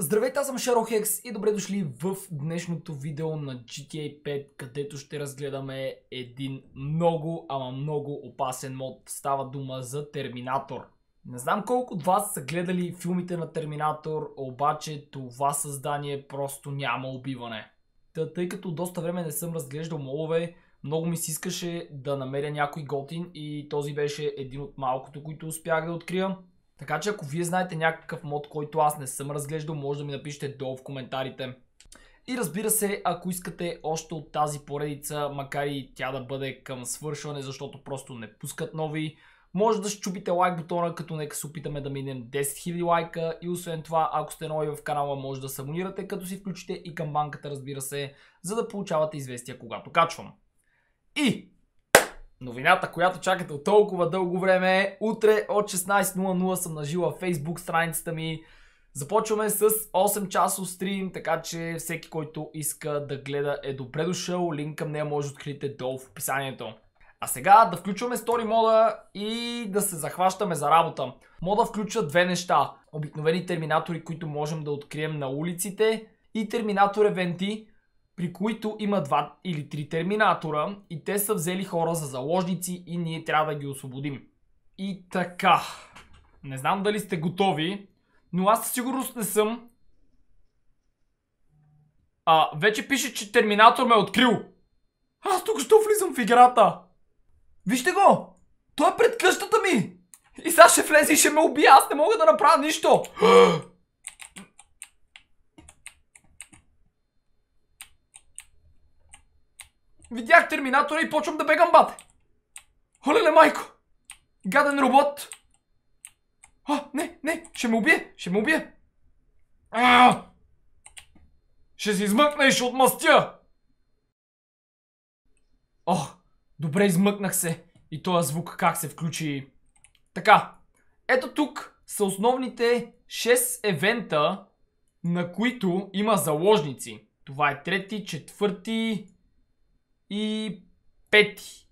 Здравейте, аз съм Шерохекс и добре дошли в днешното видео на GTA 5, където ще разгледаме един много, ама много опасен мод. Става дума за Терминатор. Не знам колко от вас са гледали филмите на Терминатор, обаче това създание просто няма убиване. Та, тъй като доста време не съм разглеждал модове, много ми се искаше да намеря някой готин и този беше един от малкото, които успях да открия. Така че ако вие знаете някакъв мод, който аз не съм разглеждал, може да ми напишете долу в коментарите. И разбира се, ако искате още от тази поредица, макар и тя да бъде към свършване, защото просто не пускат нови, може да щупите лайк бутона, като нека се опитаме да минем 10 000 лайка и освен това, ако сте нови в канала, може да се абонирате, като си включите и към банката, разбира се, за да получавате известия, когато качвам. И Новината, която чакате от толкова дълго време е утре от 16.00 съм нажила Facebook страницата ми. Започваме с 8 часов стрим, така че всеки, който иска да гледа е добре дошъл. Линк към нея може да откриете долу в описанието. А сега да включваме стори мода и да се захващаме за работа. Мода включва две неща. Обикновени терминатори, които можем да открием на улиците и терминатор евенти, при които има два или три терминатора и те са взели хора за заложници и ние трябва да ги освободим. И така, не знам дали сте готови, но аз със сигурност не съм. А, вече пише, че терминатор ме е открил. Аз тук що влизам в играта? Вижте го! Той е пред къщата ми! И сега ще влезе и ще ме убие, аз не мога да направя нищо! Видях терминатора и почвам да бегам, бате. Олеле, майко! Гаден робот! А, не, не, ще ме убие, ще ме убие. А! Ще се измъкна и ще отмъстя! О, добре измъкнах се. И този звук как се включи. Така, ето тук са основните 6 евента, на които има заложници. Това е трети, четвърти, и пети.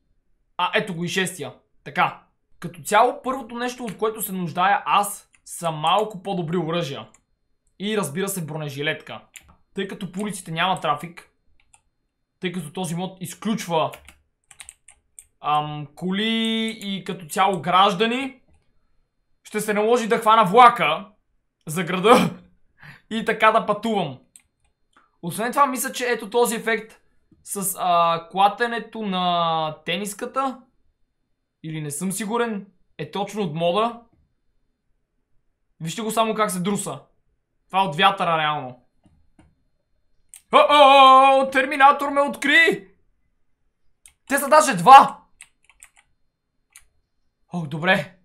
А, ето го и шестия. Така. Като цяло, първото нещо, от което се нуждая аз, са малко по-добри оръжия. И разбира се, бронежилетка. Тъй като по улиците няма трафик, тъй като този мод изключва ам, коли и като цяло граждани, ще се наложи да хвана влака за града и така да пътувам. Освен това, мисля, че ето този ефект с а, клатенето на тениската, или не съм сигурен, е точно от мода. Вижте го само как се друса. Това е от вятъра реално. О-о-о! Терминатор ме откри! Те са даже два! Ох, добре.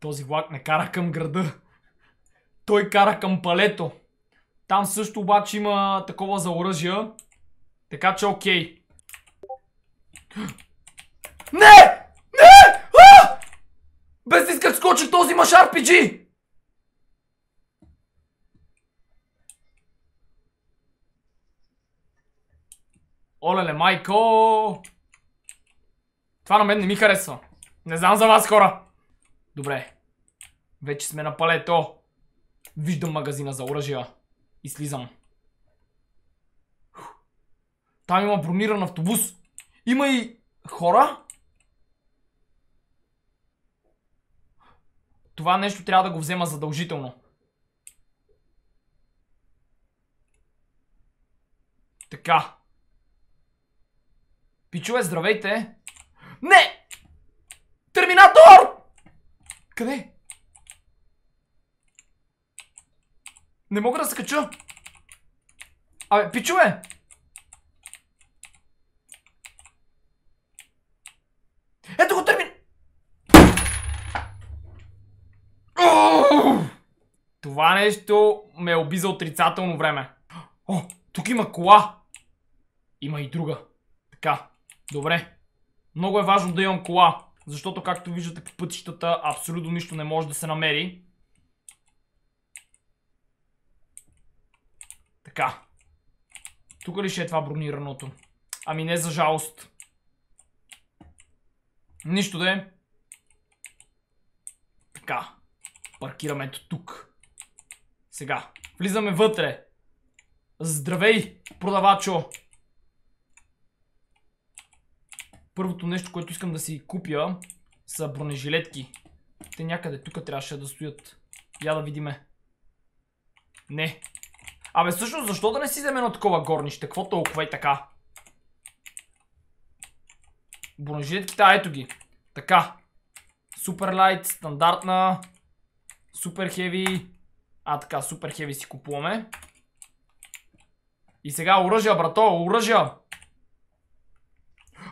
Този влак не кара към града. Той кара към палето. Там също обаче има такова за оръжия. Така че окей. Не! Не! А! Без исках скочи този имаш RPG! Олеле, майко! Това на мен не ми харесва. Не знам за вас, хора. Добре. Вече сме на палето. Виждам магазина за оръжия. И слизам. Там има брониран автобус. Има и хора. Това нещо трябва да го взема задължително. Така. Пичове, здравейте. Не! Терминатор! Къде? Не мога да скача. Абе, пичове! Ето го термин! Това нещо ме уби за отрицателно време. О, тук има кола. Има и друга. Така, добре. Много е важно да имам кола. Защото, както виждате по пътищата, абсолютно нищо не може да се намери. Така. Тук ли ще е това бронираното? Ами не за жалост. Нищо да е. Така. Паркираме ето тук. Сега, влизаме вътре. Здравей, продавачо! Първото нещо, което искам да си купя са бронежилетки. Те някъде тук трябваше да стоят. Я да видиме. Не. Абе всъщност защо да не си вземе едно такова горнище? Какво толкова и така? Бронежилетките, а ето ги. Така. Супер лайт, стандартна. Супер хеви. А така, супер хеви си купуваме. И сега оръжия, брато, оръжия!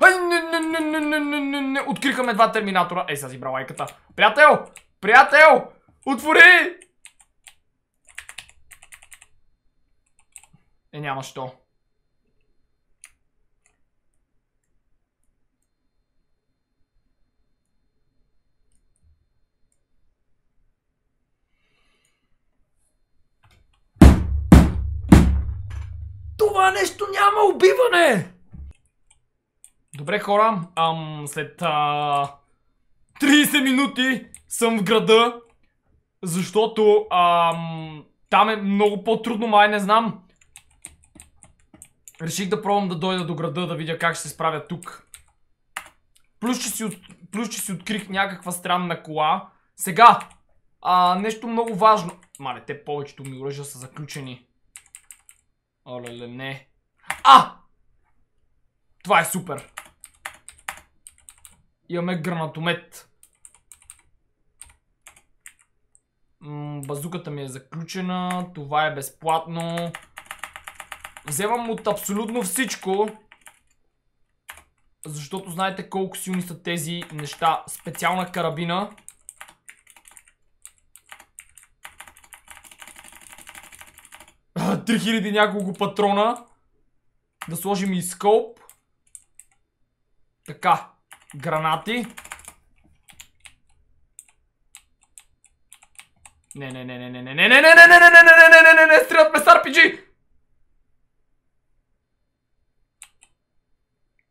Ай, не, не, не, не, не, не, не, не, открихаме два терминатора. Ей, сега си брал лайката. Приятел! Приятел! Отвори! Е, няма що. Това нещо няма убиване! Добре хора, ам, след а, 30 минути съм в града, защото ам, там е много по-трудно, май не знам. Реших да пробвам да дойда до града, да видя как ще се справя тук. Плюс, че си, от... Плюс, че си открих някаква странна кола. Сега, а, нещо много важно. Мале, те повечето ми оръжия са заключени. Оле, не. А! Това е супер. Имаме гранатомет. М базуката ми е заключена. Това е безплатно. Вземам от абсолютно всичко. Защото знаете колко силни са тези неща. Специална карабина. А, 3000 няколко патрона. Да сложим и скоп. Така. Гранати. Не, не, не, не, не, не, не, не, не, не, не, не, не, не, не, не, не, не, стрелят ме с RPG!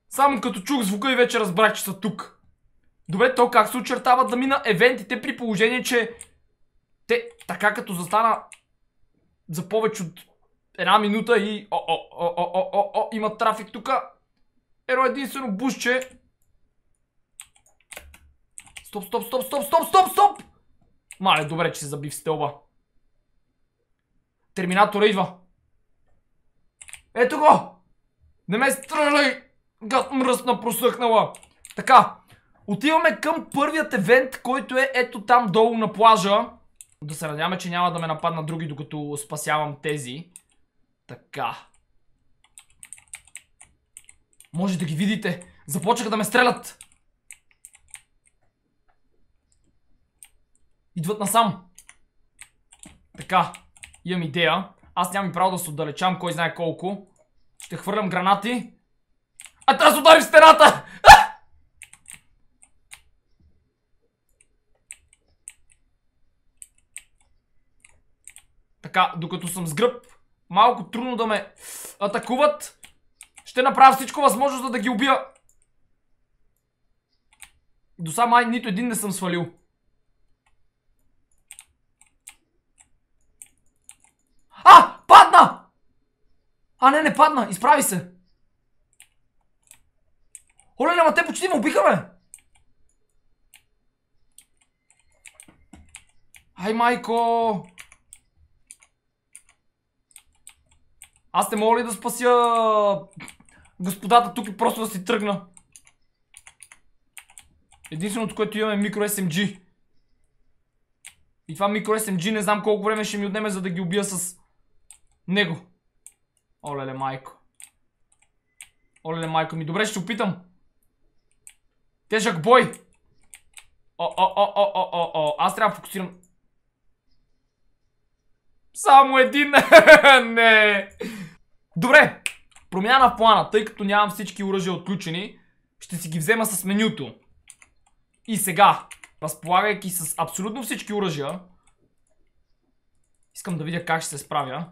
Само като чух звука и вече разбрах, че са тук. Добре, то как се очертават да мина евентите при положение, че те така като застана за повече от една минута и о, о, о, о, о, о, о, има трафик тук. Еро единствено бушче. Стоп, стоп, стоп, стоп, стоп, стоп, стоп! Мале, добре, че се заби в стълба. Терминатора идва. Ето го! Не ме стреляй! Гад мръсна просъхнала. Така, отиваме към първият евент, който е ето там долу на плажа. Да се надяваме, че няма да ме нападнат други, докато спасявам тези. Така. Може да ги видите. Започнаха да ме стрелят. Идват насам. Така. Имам идея. Аз нямам и право да се отдалечам, кой знае колко. Ще хвърлям гранати. А тази удари в стената! Така, докато съм с гръб, малко трудно да ме атакуват. Ще направя всичко възможно, за да ги убия. До сега май нито един не съм свалил. А! Падна! А, не, не падна. Изправи се. Оле, ама те почти ме убиха, бе! Ай, майко! Аз не мога ли да спася господата тук и просто да си тръгна? Единственото, което имаме е микро SMG. И това микро SMG не знам колко време ще ми отнеме, за да ги убия с него. Олеле, майко. Олеле, майко ми. Добре, ще опитам. Тежък бой! О, о, о, о, о, о, о. Аз трябва да фокусирам. Само един! Не! Добре! Промяна в плана, тъй като нямам всички оръжия отключени, ще си ги взема с менюто. И сега, разполагайки с абсолютно всички оръжия, искам да видя как ще се справя.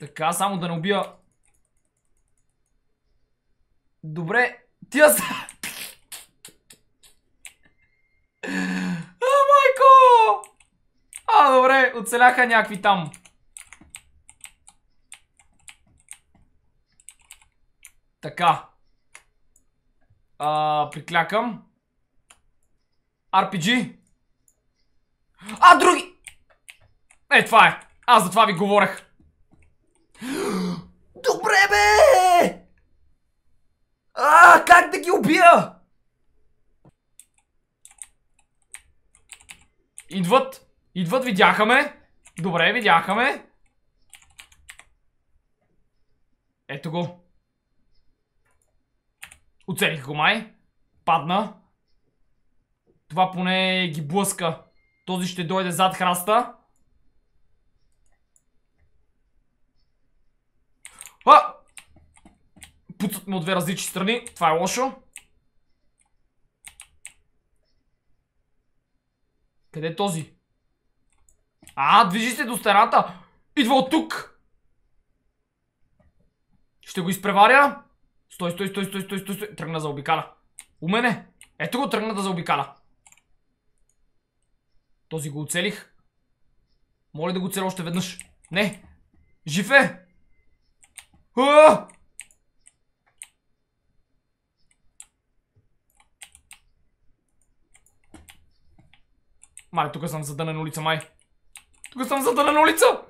Така, само да не убия... Добре, тия са... А, майко! А, добре, оцеляха някакви там. Така. А, приклякам. RPG. А, други! Е, това е. Аз за това ви говорех. Добре, бе! А, как да ги убия? Идват. Идват, видяха ме. Добре, видяха ме. Ето го. Оцелих го май. Падна. Това поне ги блъска. Този ще дойде зад храста. А! Пуцат ме от две различни страни. Това е лошо. Къде е този? А, движи се до стената. Идва от тук. Ще го изпреваря. Стой, стой, стой, стой, стой, стой, стой. Тръгна за обикаля. У мене. Ето го тръгна да заобикаля. Този го оцелих. Моля да го целя още веднъж. Не. Жив е. А! Мале, тук съм задънен улица, май. Тук съм задънен улица!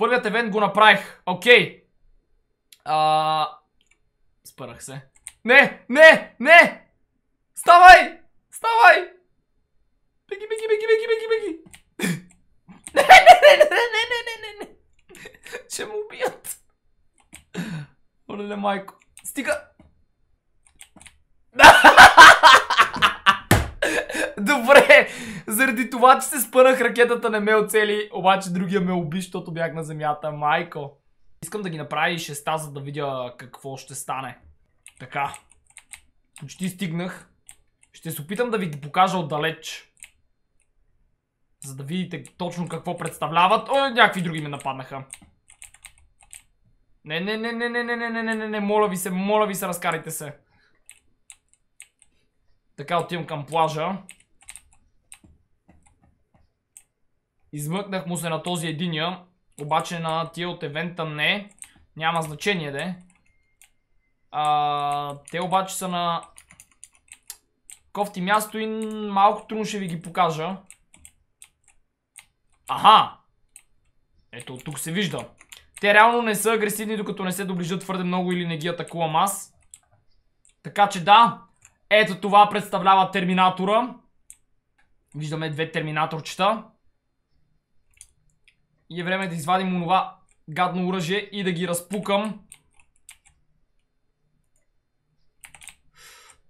Първият евент го направих. Окей. А... Спърах се. Не, не, не! Ставай! Ставай! Беги, беги, беги, беги, беги, беги! Не, не, не, не, не, не, не, не! не, не! Ще му убият. Оле, майко. Стига! Заради това, че се спънах, ракетата не ме оцели, обаче другия ме уби, защото бях на земята. Майко! Искам да ги направя и шеста, за да видя какво ще стане. Така. Почти стигнах. Ще се опитам да ви покажа отдалеч. За да видите точно какво представляват. О, някакви други ме нападнаха. Не, не, не, не, не, не, не, не, не, не, не, моля ви се, моля ви се, разкарайте се. Така отивам към плажа. Измъкнах му се на този единия. Обаче на тия от евента не. Няма значение, де. Те обаче са на кофти място и малко трудно ще ви ги покажа. Аха! Ето, тук се вижда. Те реално не са агресивни, докато не се доближат твърде много или не ги атакувам аз. Така че да, ето това представлява терминатора. Виждаме две терминаторчета. И е време да извадим онова гадно оръжие и да ги разпукам.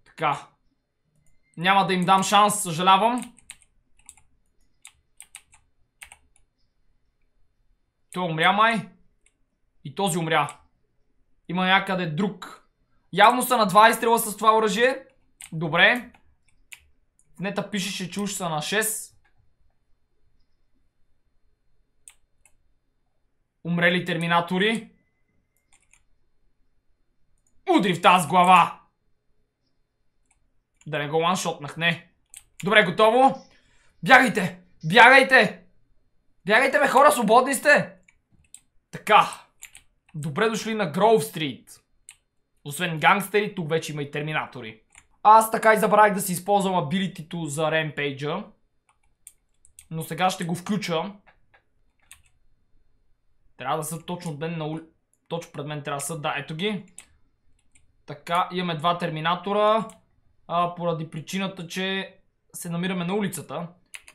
Така. Няма да им дам шанс, съжалявам. Той умря май. И този умря. Има някъде друг. Явно са на 2 изстрела с това оръжие. Добре. Нета пишеше, че уж са на 6. Умрели терминатори. Удри в тази глава! Да не го ланшотнах, не. Добре, готово? Бягайте! Бягайте! Бягайте, бе, хора, свободни сте! Така. Добре дошли на Гроув Стрит. Освен гангстери, тук вече има и терминатори. Аз така и забравих да си използвам абилитито за ремпейджа. Но сега ще го включа. Трябва да са точно ден на ули... Точно пред мен трябва да са. Да, ето ги. Така, имаме два терминатора. А, поради причината, че се намираме на улицата.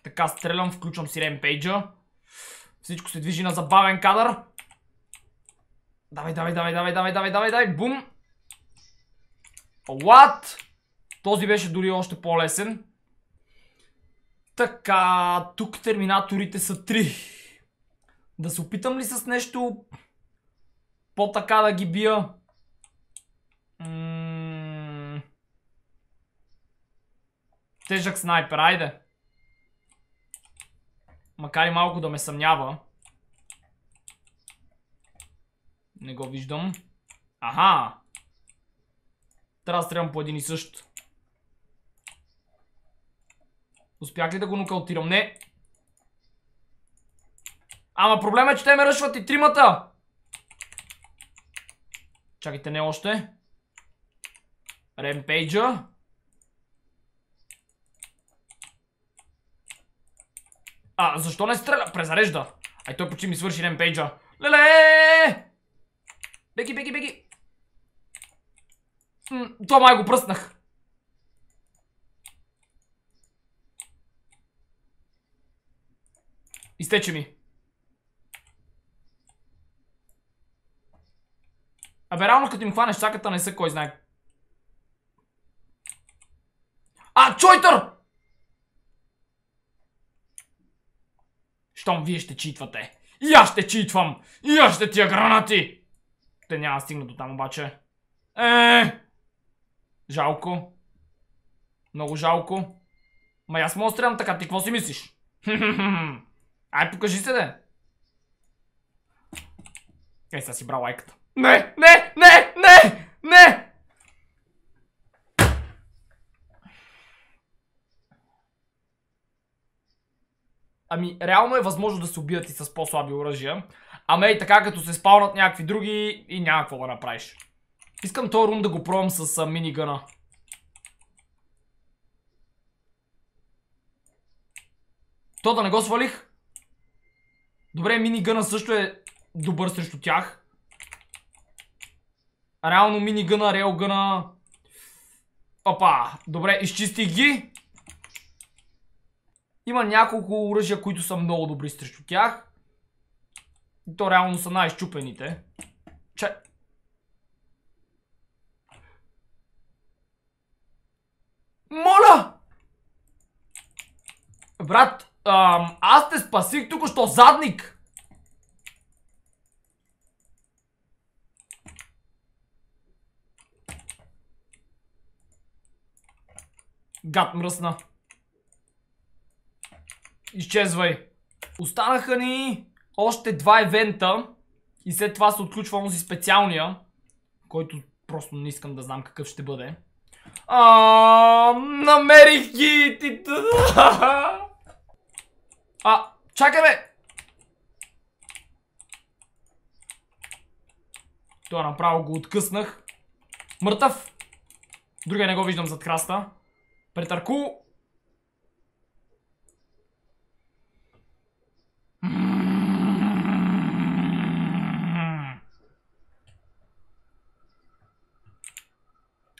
Така, стрелям, включвам си ремпейджа. Всичко се движи на забавен кадър. Давай, давай, давай, давай, давай, давай, давай, давай, бум! What? Този беше дори още по-лесен. Така, тук терминаторите са 3. Да се опитам ли с нещо по-така да ги бия? Тежък снайпер, айде. Макар и малко да ме съмнява. Не го виждам. Аха! Трябва да стрелям по един и същ. Успях ли да го нокаутирам? Не. Ама проблема е, че те ме ръшват и тримата. Чакайте, не още. Ремпейджа. А, защо не стреля? Презарежда. Ай, той почти ми свърши ремпейджа. Леле! Беги, беги, беги. Това май го пръснах. Изтече ми. Абе, реално като им хванеш чаката не са кой знае. А, Чойтър! Щом вие ще читвате. И аз ще читвам! И аз ще тия гранати! Те няма да стигнат до там обаче. Е! Жалко. Много жалко. Ма аз мога да стрелям така, ти какво си мислиш? Ай, покажи се, де! Ей, сега си брал лайката. Не, не, не, не, не! Ами, реално е възможно да се убият и с по-слаби оръжия. Ама и така, като се спалнат някакви други и няма какво да направиш. Искам този рун да го пробвам с а, минигъна. То да не го свалих. Добре, минигъна също е добър срещу тях. Реално минигъна, рейлгъна... Опа, добре, изчистих ги. Има няколко оръжия, които са много добри срещу тях. И то реално са най-щупените. Че... Моля! Брат, ам, аз те спасих тук, що задник! Гад мръсна. Изчезвай. Останаха ни още два евента и след това се отключва онзи специалния, който просто не искам да знам какъв ще бъде. А, намерих ги! А, чакай бе! Това направо го откъснах. Мъртъв! Другия не го виждам зад краста. Претърку!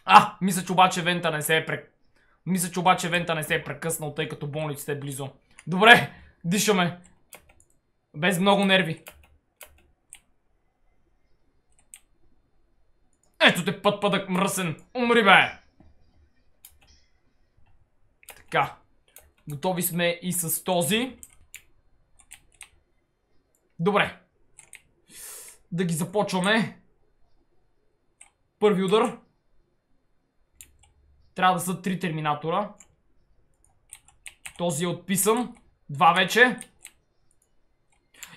А, мисля, че обаче вента не се е прек... Мисля, че обаче вента не се е прекъснал, тъй като болниците е близо. Добре, дишаме. Без много нерви. Ето те път пъдък мръсен. Умри бе! Така. Готови сме и с този. Добре. Да ги започваме. Първи удар. Трябва да са три терминатора. Този е отписан. Два вече.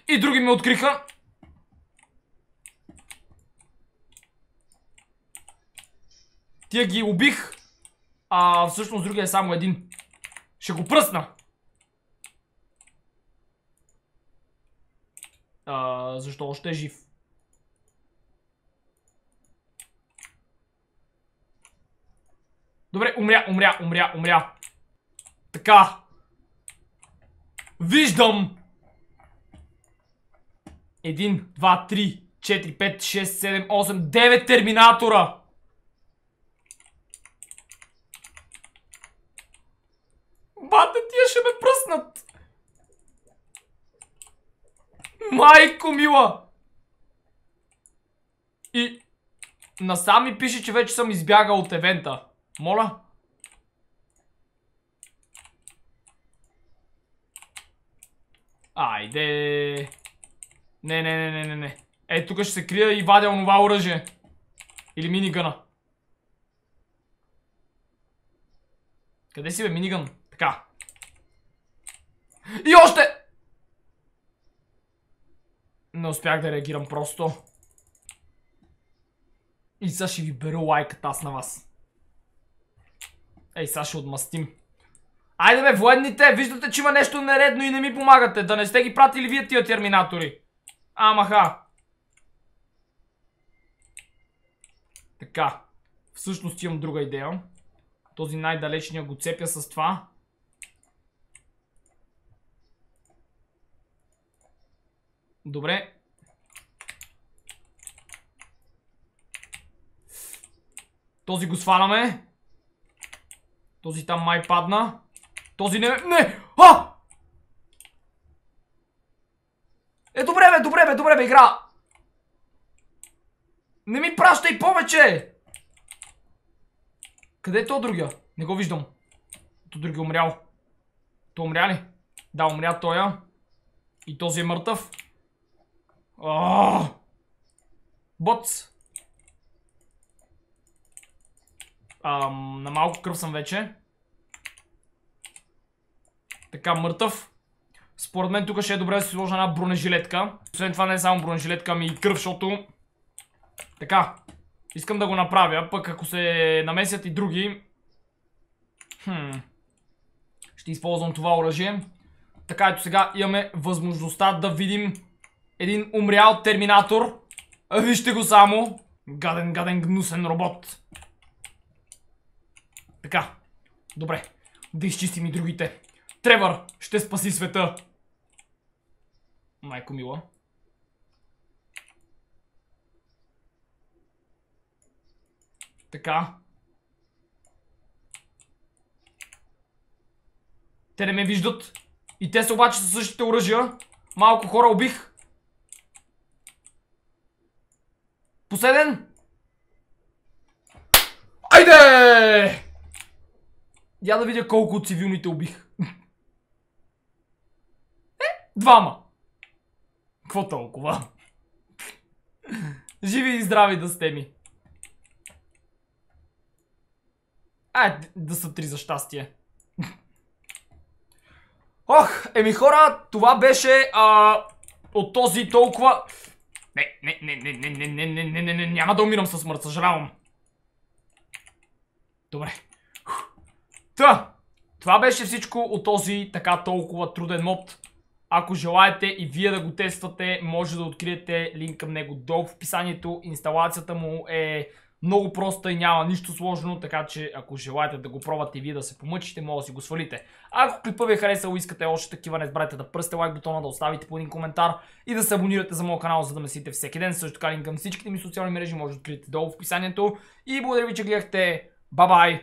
И други ме откриха. Тия ги убих. А всъщност другия е само един. Ще го пръсна. А, защо още е жив? Добре, умря, умря, умря, умря. Така. Виждам. Един, два, три, четири, пет, шест, седем, осем, девет терминатора. Бате, тия ще ме пръснат! Майко мила! И насам ми пише, че вече съм избягал от евента. Моля? Айде! Не, не, не, не, не, не. Е, тук ще се крия и вадя онова оръжие. Или минигъна. Къде си бе, минигън? Така. И още! Не успях да реагирам просто. И сега ще ви беру лайката аз на вас. Ей, сега ще отмъстим. Айде бе, военните, виждате, че има нещо нередно и не ми помагате. Да не сте ги пратили вие тия терминатори. Амаха. Така. Всъщност имам друга идея. Този най-далечния го цепя с това. Добре. Този го сваляме. Този там май падна. Този не... Не! А! Е, добре бе, добре бе, добре бе, игра! Не ми пращай повече! Къде е то другия? Не го виждам. То другия умрял. То умря ли? Да, умря тоя. И този е мъртъв. Боц! на малко кръв съм вече. Така, мъртъв. Според мен тук ще е добре да си сложа една бронежилетка. Освен това не е само бронежилетка, ами и кръв, защото... Така. Искам да го направя, пък ако се намесят и други... Хм... Ще използвам това оръжие. Така, ето сега имаме възможността да видим един умрял терминатор. Вижте го само. Гаден, гаден, гнусен робот. Така. Добре. Да изчистим и другите. Тревър ще спаси света. Майко мила. Така. Те не ме виждат. И те са обаче със същите оръжия. Малко хора убих. Последен. Айде! Я да видя колко от цивилните убих. Е, двама. Какво толкова? Живи и здрави да сте ми. Ай, да са три за щастие. Ох, еми хора, това беше а, от този толкова... Не, не, не, не, не, не, не, не, не, не, не, няма да умирам със смърт, съжалявам. Добре. Та, това беше всичко от този така толкова труден мод. Ако желаете и вие да го тествате, може да откриете линк към него долу в описанието. Инсталацията му е много проста и няма нищо сложно, така че ако желаете да го пробвате и вие да се помъчите, може да си го свалите. Ако клипа ви е харесал и искате още такива, не забравяйте да пръсте лайк бутона, да оставите по един коментар и да се абонирате за моят канал, за да ме следите всеки ден. Също така линк към всичките ми социални мрежи може да откриете долу в описанието. И благодаря ви, че гледахте. Бай-бай!